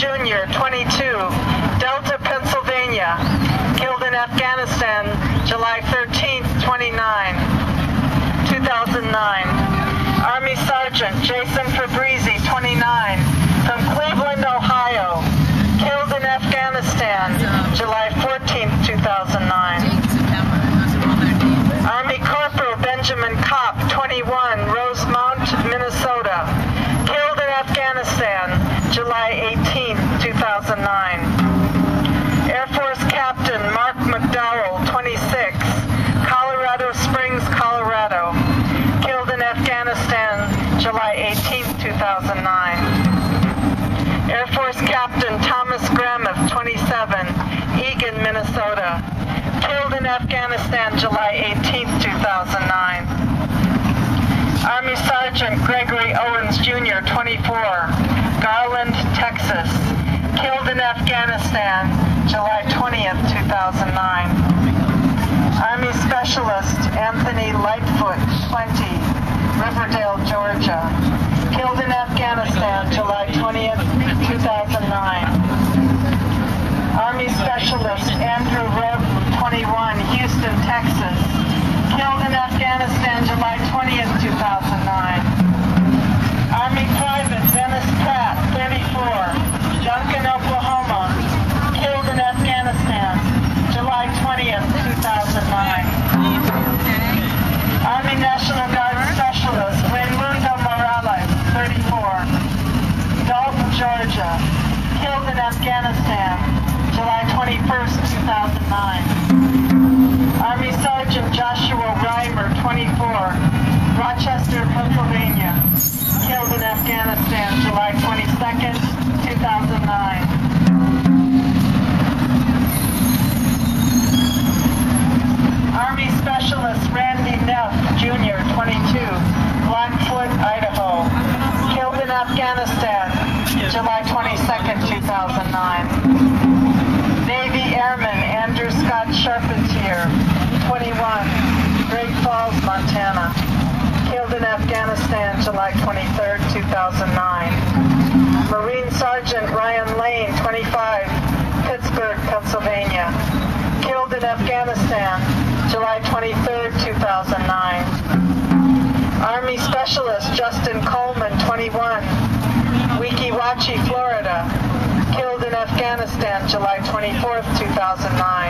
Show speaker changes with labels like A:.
A: Jr., 22, Delta, Pennsylvania. Killed in Afghanistan, July 13, 29, 2009. Army Sergeant Jason Fabrizi, 29, from Cleveland, Ohio. Killed in Afghanistan, July 14, 2009. Army Corporal Benjamin Kopp, 21, Rosemount, Minnesota. Killed in Afghanistan, July 18, 2009. Air Force Captain Mark McDowell, 26, Colorado Springs, Colorado. Killed in Afghanistan, July 18, 2009. Air Force Captain Thomas Gramith, 27, Eagan, Minnesota. Killed in Afghanistan, July 18, 2009. Army Sergeant Gregory Owens Jr., 24, Garland, Texas. In Afghanistan, July 20th, 2009. Army Specialist Anthony Lightfoot, 20, Riverdale, Georgia. Killed in Afghanistan, July 20th, 2009. Army Specialist Andrew Roden, 21, Houston, Texas. Killed in Afghanistan, July 20th, 2009. Army Private Dennis Pratt, 34, Duncan, Oklahoma. Killed in Afghanistan, July 20th, 2009. Army National Guard Specialist Raimundo Morales, 34, Dalton, Georgia. Killed in Afghanistan, July 21st, 2009. Army Sergeant Joshua Reimer, 24, Rochester, Pennsylvania. Killed in Afghanistan, July 22nd, 2009. Army Specialist Randy Neff, Jr., 22, Blackfoot, Idaho. Killed in Afghanistan, July 22nd, 2009. Navy Airman Andrew Scott Charpentier, 21, Great Falls, Montana. Killed in Afghanistan, July 23, 2009. Marine Sergeant Ryan Lane, 25, Pittsburgh, Pennsylvania. Killed in Afghanistan, July 23, 2009. Army Specialist Justin Coleman, 21, Weeki Wachee, Florida. Afghanistan, July 24th, 2009.